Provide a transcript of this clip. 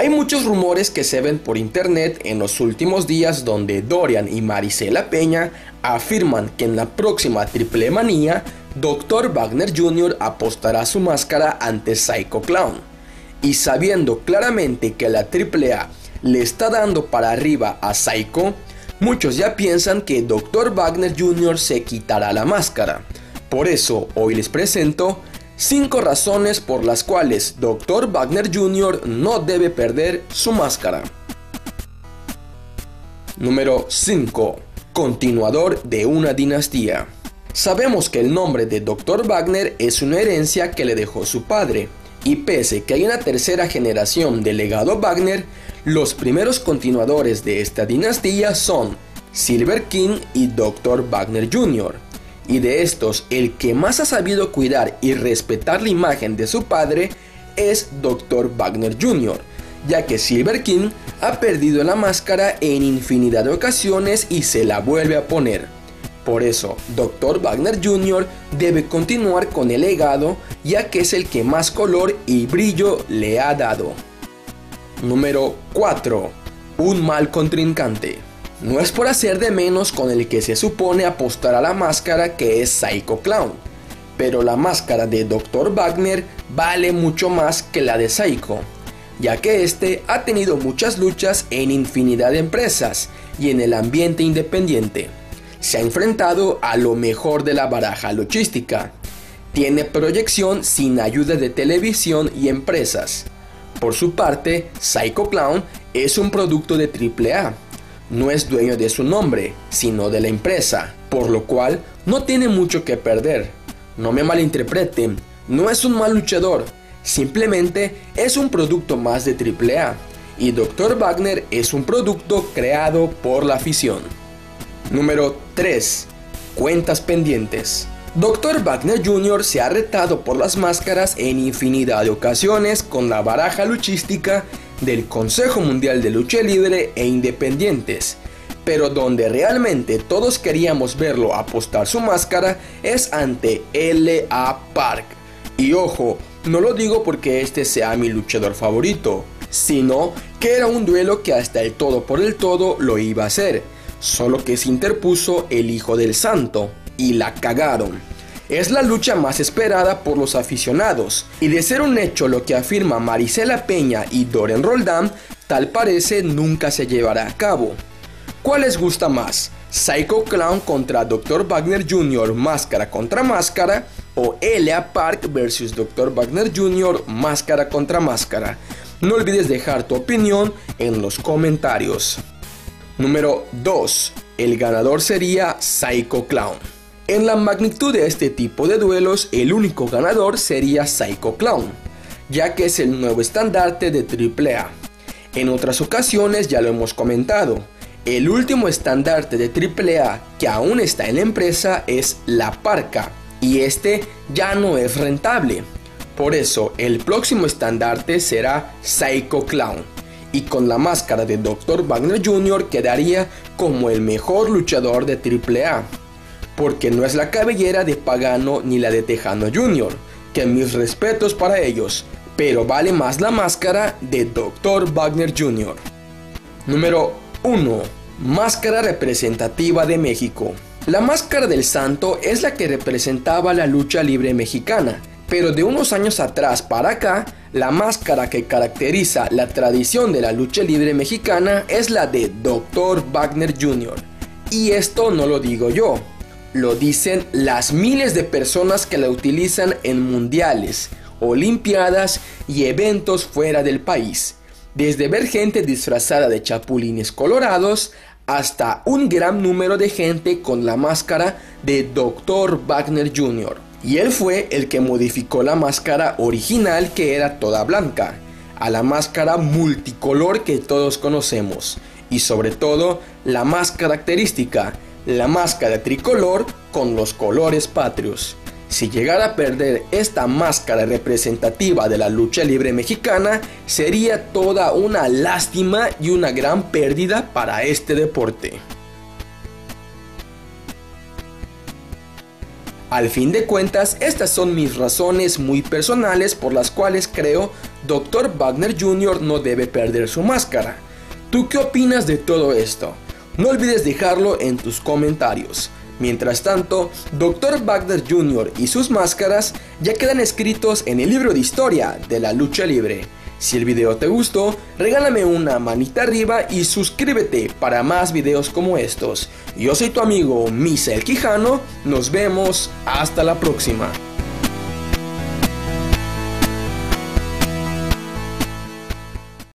Hay muchos rumores que se ven por internet en los últimos días donde Dorian y Marisela Peña afirman que en la próxima Triple Manía, Dr. Wagner Jr. apostará su máscara ante Psycho Clown. Y sabiendo claramente que la AAA le está dando para arriba a Psycho, muchos ya piensan que Dr. Wagner Jr. se quitará la máscara. Por eso hoy les presento 5 razones por las cuales Dr. Wagner Jr. no debe perder su máscara. Número 5. Continuador de una dinastía. Sabemos que el nombre de Dr. Wagner es una herencia que le dejó su padre, y pese que hay una tercera generación de legado Wagner, los primeros continuadores de esta dinastía son Silver King y Dr. Wagner Jr. Y de estos, el que más ha sabido cuidar y respetar la imagen de su padre es Dr. Wagner Jr., ya que Silver King ha perdido la máscara en infinidad de ocasiones y se la vuelve a poner. Por eso, Dr. Wagner Jr. debe continuar con el legado, ya que es el que más color y brillo le ha dado. Número 4. Un mal contrincante. No es por hacer de menos con el que se supone apostar a la máscara que es Psycho Clown, pero la máscara de Dr. Wagner vale mucho más que la de Psycho, ya que este ha tenido muchas luchas en infinidad de empresas y en el ambiente independiente. Se ha enfrentado a lo mejor de la baraja luchística. Tiene proyección sin ayuda de televisión y empresas. Por su parte, Psycho Clown es un producto de AAA. No es dueño de su nombre, sino de la empresa, por lo cual no tiene mucho que perder. No me malinterpreten, no es un mal luchador, simplemente es un producto más de AAA. Y Dr. Wagner es un producto creado por la afición. Número 3. Cuentas pendientes. Dr. Wagner Jr. se ha retado por las máscaras en infinidad de ocasiones con la baraja luchística del Consejo Mundial de Lucha Libre e Independientes, pero donde realmente todos queríamos verlo apostar su máscara es ante L.A. Park. Y ojo, no lo digo porque este sea mi luchador favorito, sino que era un duelo que hasta el todo por el todo lo iba a hacer, solo que se interpuso el Hijo del Santo, y la cagaron. Es la lucha más esperada por los aficionados, y de ser un hecho lo que afirma Marisela Peña y Doren Roldán, tal parece nunca se llevará a cabo. ¿Cuál les gusta más? Psycho Clown contra Dr. Wagner Jr. máscara contra máscara o Elia Park vs. Dr. Wagner Jr. máscara contra máscara. No olvides dejar tu opinión en los comentarios. Número 2. El ganador sería Psycho Clown. En la magnitud de este tipo de duelos, el único ganador sería Psycho Clown, ya que es el nuevo estandarte de AAA. En otras ocasiones ya lo hemos comentado, el último estandarte de AAA que aún está en la empresa es La Parca, y este ya no es rentable. Por eso, el próximo estandarte será Psycho Clown, y con la máscara de Dr. Wagner Jr. quedaría como el mejor luchador de AAA porque no es la cabellera de Pagano ni la de Tejano Jr., que mis respetos para ellos, pero vale más la máscara de Dr. Wagner Jr. Número 1. Máscara representativa de México. La máscara del santo es la que representaba la lucha libre mexicana, pero de unos años atrás para acá, la máscara que caracteriza la tradición de la lucha libre mexicana es la de Dr. Wagner Jr. Y esto no lo digo yo, lo dicen las miles de personas que la utilizan en mundiales, olimpiadas y eventos fuera del país. Desde ver gente disfrazada de chapulines colorados hasta un gran número de gente con la máscara de Dr. Wagner Jr. Y él fue el que modificó la máscara original que era toda blanca, a la máscara multicolor que todos conocemos. Y sobre todo, la más característica, la máscara tricolor con los colores patrios. Si llegara a perder esta máscara representativa de la lucha libre mexicana, sería toda una lástima y una gran pérdida para este deporte. Al fin de cuentas, estas son mis razones muy personales por las cuales creo Dr. Wagner Jr. no debe perder su máscara. ¿Tú qué opinas de todo esto? No olvides dejarlo en tus comentarios. Mientras tanto, Dr. Wagner Jr. y sus máscaras ya quedan escritos en el libro de historia de la lucha libre. Si el video te gustó, regálame una manita arriba y suscríbete para más videos como estos. Yo soy tu amigo Misael Quijano, nos vemos hasta la próxima.